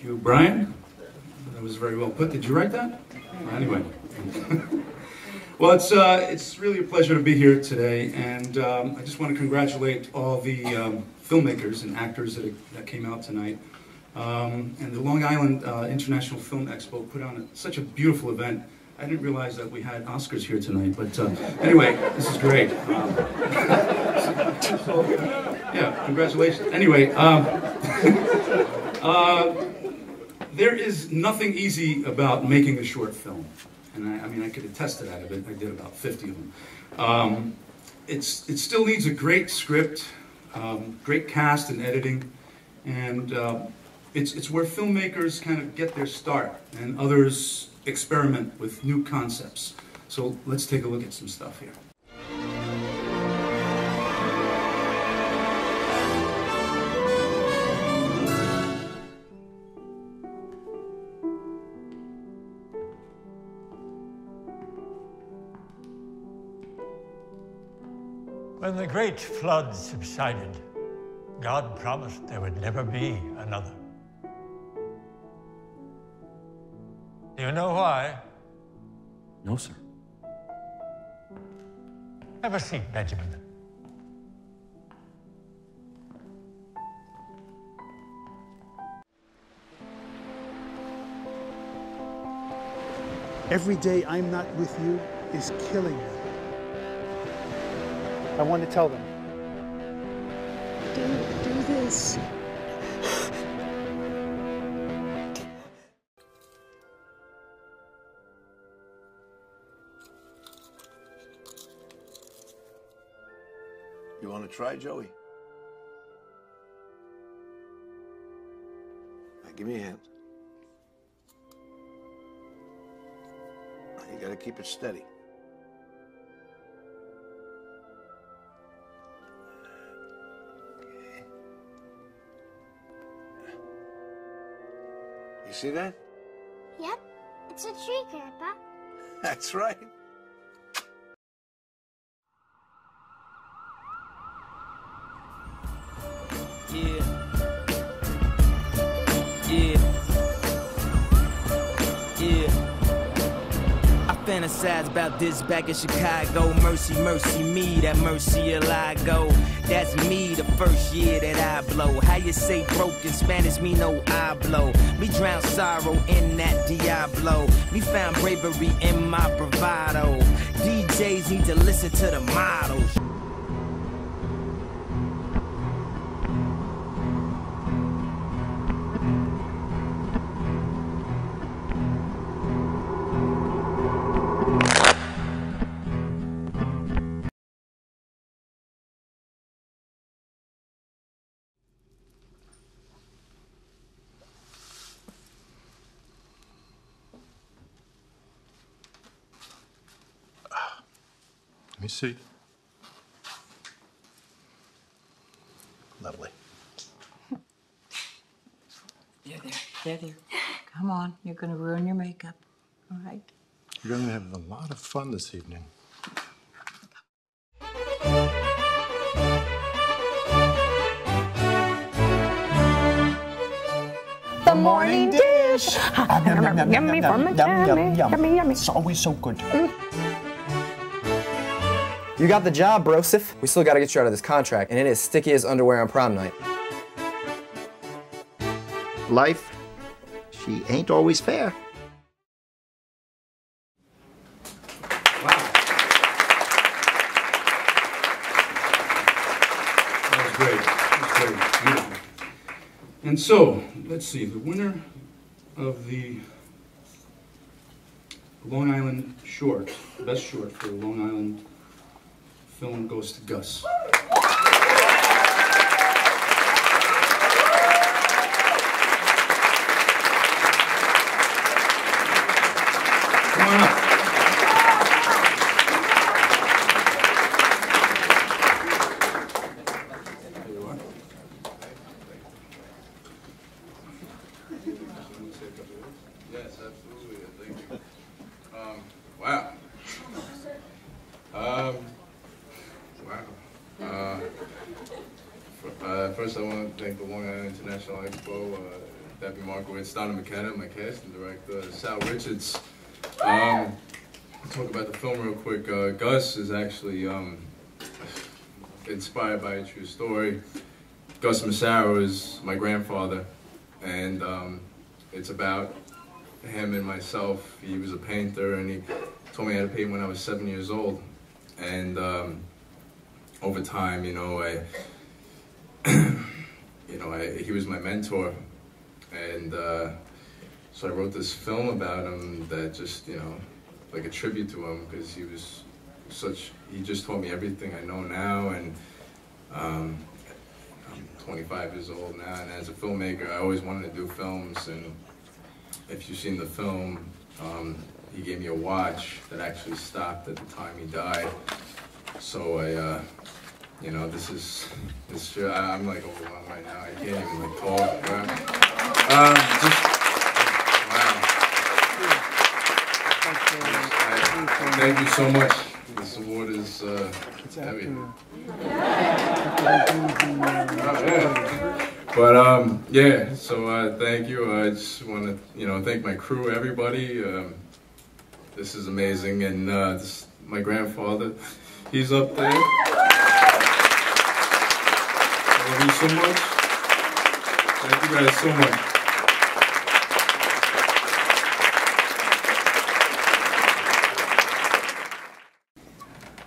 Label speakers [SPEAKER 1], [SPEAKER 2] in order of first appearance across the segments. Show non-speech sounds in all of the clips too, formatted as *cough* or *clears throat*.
[SPEAKER 1] Thank you, Brian. That was very well put. Did you write that? Anyway. *laughs* well, it's, uh, it's really a pleasure to be here today, and um, I just want to congratulate all the um, filmmakers and actors that, that came out tonight. Um, and the Long Island uh, International Film Expo put on a, such a beautiful event. I didn't realize that we had Oscars here tonight, but uh, anyway, this is great. Um, so, *laughs* yeah, congratulations. Anyway, um, *laughs* uh, there is nothing easy about making a short film. And I, I, mean, I could attest to that. I did, I did about 50 of them. Um, it's, it still needs a great script, um, great cast and editing, and uh, it's, it's where filmmakers kind of get their start and others experiment with new concepts. So let's take a look at some stuff here.
[SPEAKER 2] When the great flood subsided, God promised there would never be another. Do you know why?
[SPEAKER 3] No, sir.
[SPEAKER 2] Have a seat, Benjamin.
[SPEAKER 4] Every day I'm not with you is killing me. I want to tell them.
[SPEAKER 5] Don't do this.
[SPEAKER 6] You want to try, Joey? Now, give me a hand. You got to keep it steady. You see that?
[SPEAKER 5] Yep, it's a tree, Grandpa. *laughs*
[SPEAKER 6] That's right.
[SPEAKER 7] Fantasize about this back in Chicago. Mercy, mercy me, that mercy I go. That's me the first year that I blow. How you say broken Spanish, me no I blow. Me drown sorrow in that Diablo. Me found bravery in my bravado. DJs need to listen to the models.
[SPEAKER 8] Let me see.
[SPEAKER 6] Lovely.
[SPEAKER 9] There, there, there, there. *laughs* Come on, you're gonna ruin your makeup. All right.
[SPEAKER 8] You're going to have a lot of fun this evening.
[SPEAKER 10] The morning dish. Yummy for my tummy. Yummy, yummy.
[SPEAKER 11] It's always so good. Mm.
[SPEAKER 12] You got the job, Brosif. We still gotta get you out of this contract, and it is sticky as underwear on prom night.
[SPEAKER 11] Life, she ain't always fair.
[SPEAKER 1] That was great. That was great. Beautiful. And so, let's see, the winner of the Long Island short, best short for Long Island film goes to Gus. Come on up. There you are.
[SPEAKER 13] Yes, absolutely. Thank you. Um, wow. Um, wow. Uh, uh, first, I want to thank the Long Island International Expo. Uh, Debbie Markowitz, Donna McKenna, my casting director, Sal Richards. Um, talk about the film real quick. Uh, Gus is actually um, inspired by a true story. Gus Massaro is my grandfather, and um, it's about him and myself. He was a painter, and he told me how to paint when I was seven years old. And um, over time, you know, I, *clears throat* you know, I, he was my mentor, and uh, so I wrote this film about him that just, you know, like a tribute to him because he was such. He just taught me everything I know now, and um, I'm 25 years old now, and as a filmmaker, I always wanted to do films. And if you've seen the film, um, he gave me a watch that actually stopped at the time he died. So I, uh, you know, this is, this. I, I'm like overwhelmed right now. I can't even like talk. Uh, um, just, wow. I- Thank you so much. This award is uh, heavy. Oh, yeah. But um, yeah. So uh, thank you. I just want to, you know, thank my crew, everybody. Um, this is amazing, and uh, this, my grandfather, he's up there. I love you so much. Thank you guys so much.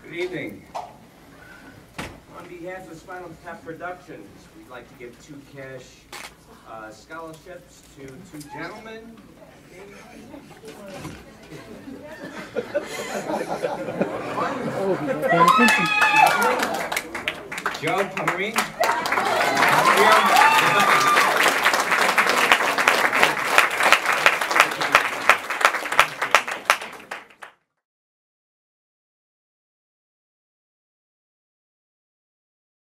[SPEAKER 14] Good evening. On behalf of Spinal Tap Productions, we'd like to give two cash uh, scholarships to two gentlemen. Joe Pomerico. Thank you.